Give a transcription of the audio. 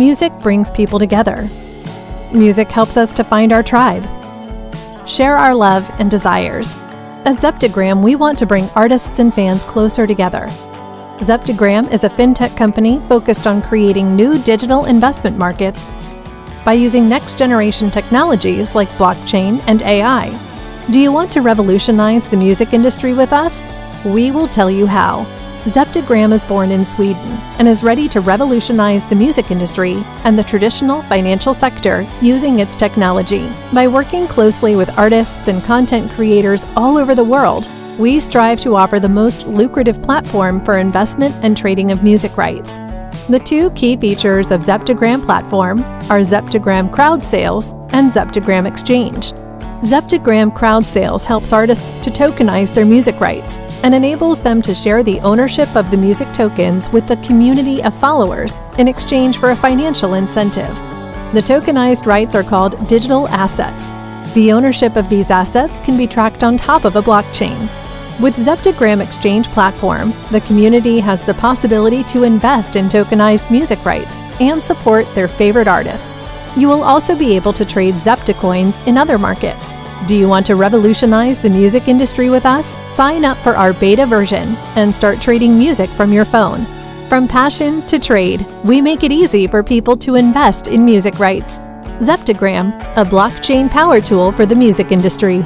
Music brings people together. Music helps us to find our tribe, share our love and desires. At Zeptogram, we want to bring artists and fans closer together. Zeptogram is a fintech company focused on creating new digital investment markets by using next generation technologies like blockchain and AI. Do you want to revolutionize the music industry with us? We will tell you how. Zeptogram is born in Sweden and is ready to revolutionize the music industry and the traditional financial sector using its technology. By working closely with artists and content creators all over the world, we strive to offer the most lucrative platform for investment and trading of music rights. The two key features of Zeptogram platform are Zeptogram Crowd Sales and Zeptogram Exchange. Zeptogram Crowd Sales helps artists to tokenize their music rights and enables them to share the ownership of the music tokens with a community of followers in exchange for a financial incentive. The tokenized rights are called digital assets. The ownership of these assets can be tracked on top of a blockchain. With Zeptogram Exchange platform, the community has the possibility to invest in tokenized music rights and support their favorite artists. You will also be able to trade Zeptocoins in other markets. Do you want to revolutionize the music industry with us? Sign up for our beta version and start trading music from your phone. From passion to trade, we make it easy for people to invest in music rights. Zeptogram, a blockchain power tool for the music industry.